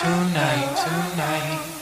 tonight, tonight.